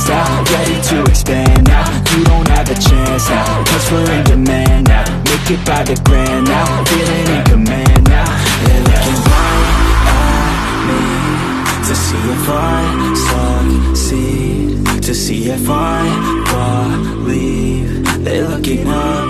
hands now. Ready to expand now. You don't have a chance now. Cause we're in demand now. Make it by the grand now. Feeling in command now. They're looking right at me To see if I succeed. To see if I believe. They're looking up